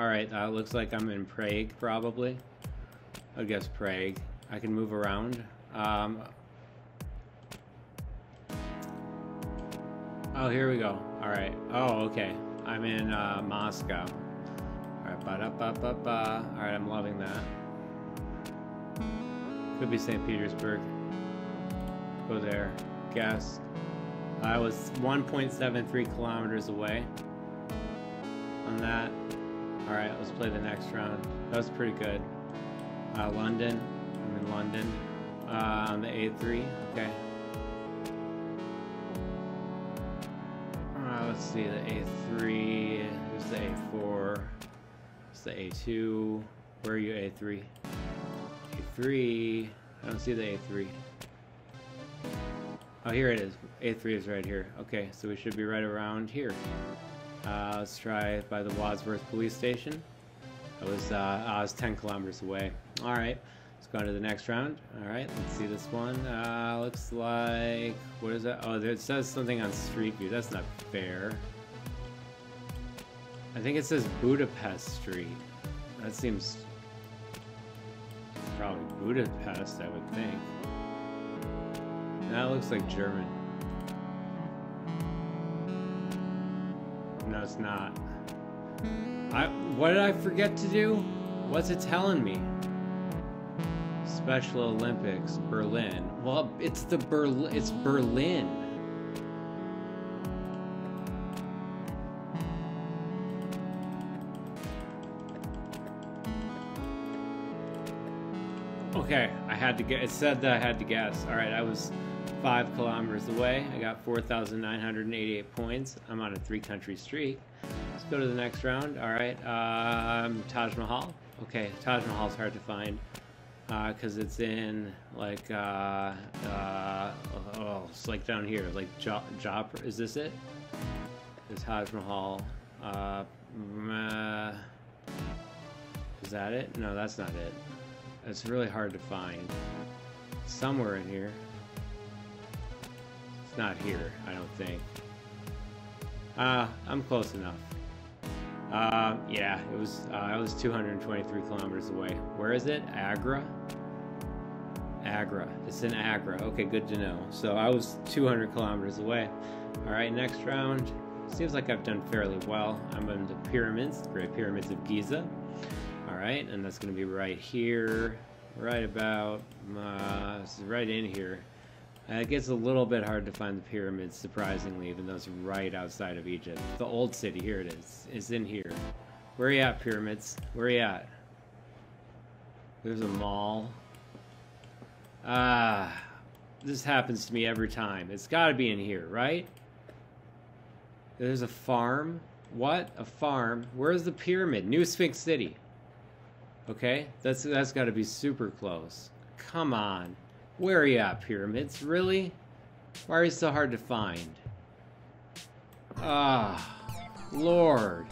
Alright, uh, looks like I'm in Prague, probably. I guess Prague. I can move around. Um, oh, here we go. Alright. Oh, okay. I'm in uh, Moscow. Alright, ba da ba ba ba. Alright, I'm loving that. Could be St. Petersburg. Go there. Guess. I was 1.73 kilometers away on that. Alright, let's play the next round. That was pretty good. Uh, London. I'm in London. Uh, on the A3. Okay. Uh, let's see, the A3. Here's the A4. It's the A2. Where are you, A3? A3. I don't see the A3. Oh, here it is. A3 is right here. Okay, so we should be right around here. Uh, let's try by the Wandsworth police station. I was, uh, I was 10 kilometers away. All right, let's go on to the next round. All right, let's see this one. Uh, looks like, what is that? Oh, it says something on Street View. That's not fair. I think it says Budapest Street. That seems probably Budapest, I would think. That looks like German. No, it's not. I what did I forget to do? What's it telling me? Special Olympics, Berlin. Well, it's the Berlin. It's Berlin. Okay, had to get. It said that I had to guess. All right, I was five kilometers away. I got 4,988 points. I'm on a three-country streak. Let's go to the next round. All right, um, Taj Mahal. Okay, Taj Mahal's hard to find because uh, it's in like uh, uh, oh, it's like down here, like Job. Jo is this it? Is Taj Mahal? Uh, is that it? No, that's not it. It's really hard to find. Somewhere in here. It's not here, I don't think. Uh, I'm close enough. Uh, yeah, it was, uh, I was 223 kilometers away. Where is it? Agra? Agra. It's in Agra. Okay, good to know. So I was 200 kilometers away. All right, next round. Seems like I've done fairly well. I'm in the pyramids, the Great Pyramids of Giza. Right, and that's going to be right here, right about, uh, right in here. Uh, it gets a little bit hard to find the pyramids, surprisingly, even though it's right outside of Egypt. The old city, here it is. It's in here. Where are you at, pyramids? Where are you at? There's a mall. Ah, this happens to me every time. It's got to be in here, right? There's a farm. What? A farm? Where's the pyramid? New Sphinx City. Okay, that's that's got to be super close. Come on. Where are you at, pyramids? Really? Why are you so hard to find? Ah, Lord.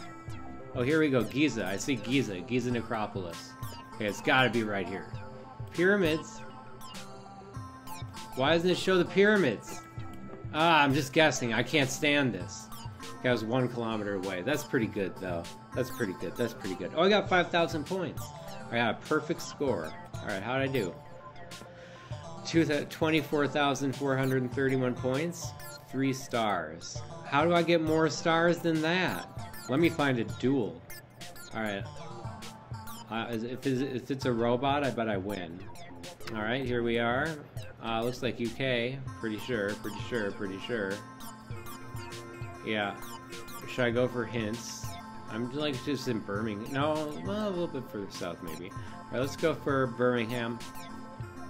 Oh, here we go. Giza. I see Giza. Giza Necropolis. Okay, it's got to be right here. Pyramids. Why doesn't it show the pyramids? Ah, I'm just guessing. I can't stand this. Okay, I was one kilometer away. That's pretty good, though. That's pretty good. That's pretty good. Oh, I got 5,000 points. I got a perfect score. All right, how did I do? 24,431 points, three stars. How do I get more stars than that? Let me find a duel. All right. Uh, if, it's, if it's a robot, I bet I win. All right, here we are. Uh, looks like UK. Pretty sure, pretty sure, pretty sure. Yeah. Should I go for hints? I'm like just in Birmingham. No, well, a little bit further south maybe. All right, let's go for Birmingham.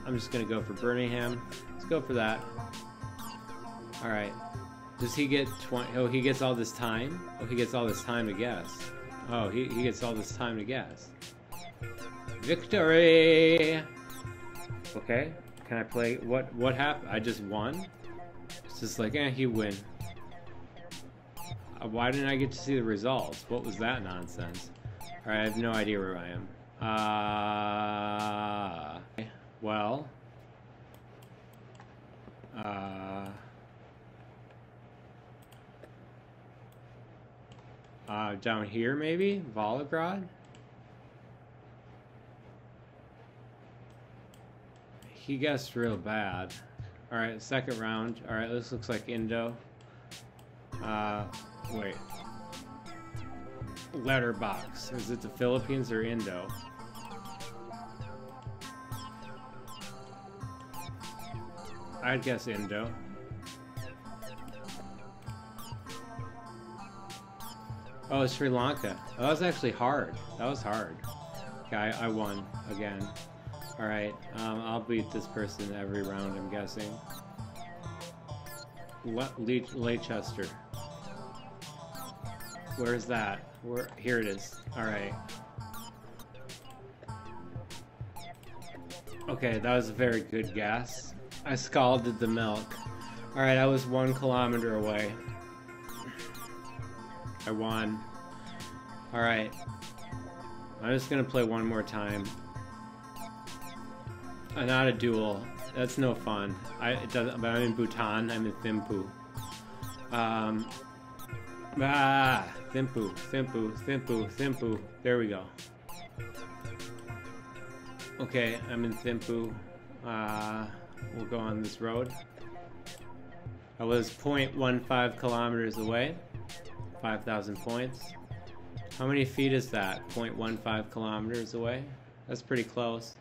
I'm just gonna go for Birmingham. Let's go for that. All right. Does he get 20? Oh, he gets all this time? Oh, he gets all this time to guess. Oh, he, he gets all this time to guess. Victory! Okay. Can I play? What what happened? I just won? It's just like, eh, he win. Uh, why didn't I get to see the results? What was that nonsense? Alright, I have no idea where I am. Uh... Well... Uh... Uh, down here, maybe? Volgograd? He guessed real bad. Alright, second round. Alright, this looks like Indo. Uh, wait. Letterbox. Is it the Philippines or Indo? I'd guess Indo. Oh, Sri Lanka. That was actually hard. That was hard. Okay, I, won again. Alright, um, I'll beat this person every round, I'm guessing. Le Le Leicester. Where's that? Where? Here it is. Alright. Okay, that was a very good guess. I scalded the milk. Alright, I was one kilometer away. I won. Alright. I'm just gonna play one more time. Uh, not a duel. That's no fun. I it doesn't. But I'm in Bhutan. I'm in Thimphu. Um. Ah, Thimphu, Thimphu, Thimphu, Thimphu. There we go. Okay, I'm in Thimphu. Uh, we'll go on this road. I was 0.15 kilometers away. 5,000 points. How many feet is that? 0.15 kilometers away? That's pretty close.